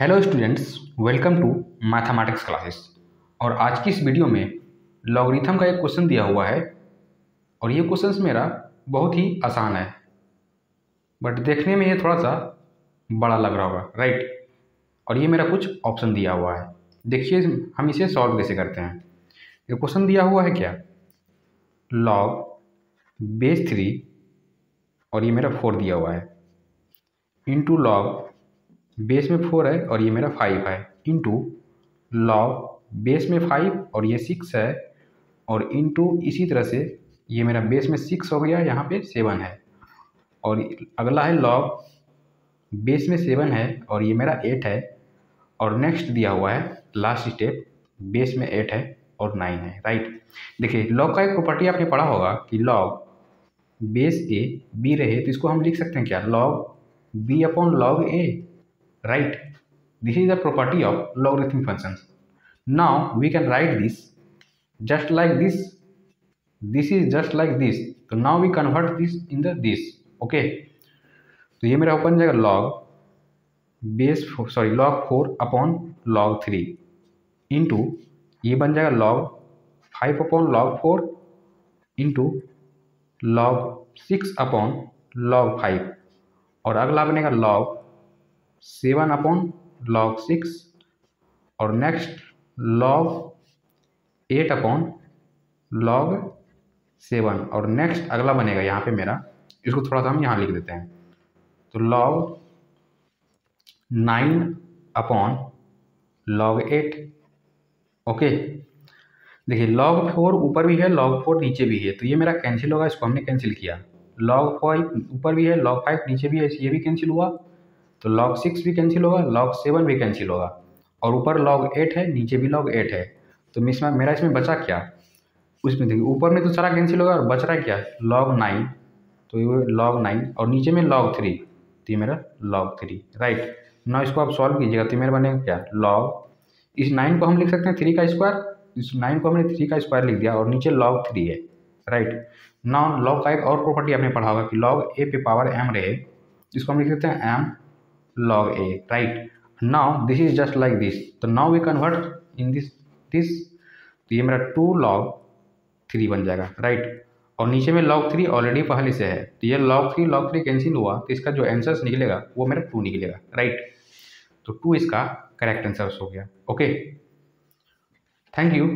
Hello students welcome to mathematics classes और आज की इस वीडियो में लॉगरिथम का एक क्वेश्चन दिया हुआ है। और ये क्वेश्चन मेरा बहुत ही आसान है। बट देखने में ये थोड़ा सा बड़ा लग रहा होगा राइट और ये मेरा कुछ ऑप्शन दिया हुआ है। देखिए, हम इसे सॉल्व कैसे करते हैं? ये क्वेश्चन दिया हुआ है क्या? लॉग बेस थ्री और ये मेरा फोर दिया हुआ है। इंटू लॉग बेस में फोर है और ये मेरा फाइव है। इंटू लॉग बेस में फाइव और ये सिक्स है और इंटू इसी तरह से ये मेरा बेस में सिक्स हो गया, यहाँ पे सेवन है। और अगला है लॉग बेस में सेवन है और ये मेरा एट है और नेक्स्ट दिया हुआ है लास्ट स्टेप बेस में एट है और नाइन है राइट देखिए लॉग का एक प्रॉपर्टी आपने पढ़ा होगा कि लॉग बेस ए बी रहे तो इसको हम लिख सकते हैं क्या? Log B upon log A right this is the property of logarithmic functions now we can write this just like this this is just like this so now we convert this in the this okay तो ये मेरा open जाएगा log base sorry log four upon log three into ये बन जाएगा log five upon log four into log six upon log five और अगला बनेगा log seven upon log six और next log eight upon log seven और next अगला बनेगा यहाँ पे मेरा। इसको थोड़ा सा हम यहाँ लिख देते हैं। तो log nine upon log eight okay देखिए लॉग फोर ऊपर भी है लॉग फोर नीचे भी है। तो ये मेरा कैंसिल होगा, इसको हमने कैंसिल किया। लॉग फाइव ऊपर भी है लॉग फाइव नीचे भी है, ये भी कैंसिल हुआ। तो लॉग सिक्स भी कैंसिल होगा लॉग सेवन भी कैंसिल होगा। और ऊपर लॉग एट है, नीचे भी लॉग एट है। तो इसमें मेरा इसमें बचा क्या? उसमें देखिए, ऊपर में तो सारा कैंसिल होगा और बच रहा क्या? लॉग नाइन तो ये लॉग नाइन और नीचे में लॉग थ्री तो ये मेरा लॉग थ्री राइट ना इसको आप सॉल्व कीजिएगा। तो मेरा बनेगा क्या? लॉग इस नाइन को हम लिख सकते हैं थ्री का स्क्वायर इस नाइन को हमने थ्री का स्क्वायर लिख दिया और नीचे लॉग थ्री है। राइट ना लॉग का एक और प्रॉपर्टी आपने पढ़ा होगा कि लॉग ए पे पावर एम रहे। इसको हम लिख सकते हैं M log a, right? Now, this is just like this. तो now we convert in this this. तो ये मेरा टू log थ्री बन जाएगा राइट और नीचे में log थ्री ऑलरेडी पहले से है। तो ये log three log three cancel हुआ तो इसका जो आंसर्स निकलेगा, वो मेरा टू निकलेगा राइट तो टू इसका करेक्ट आंसर हो गया ओके थैंक यू